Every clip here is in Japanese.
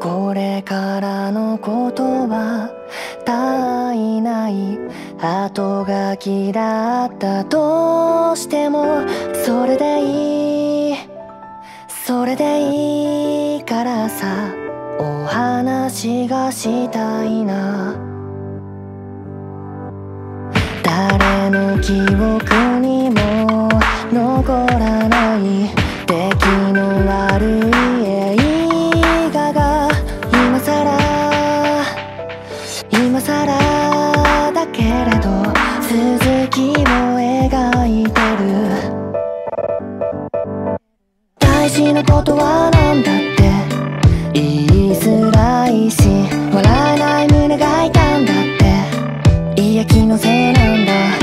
これからのことは体内後書きだったとしてもそれでいい。それでいいからさお話がしたいな。誰の記憶にも残らない私のことは何だって。言いづらいし笑えない胸が痛んだって。嫌気のせいなんだ。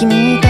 君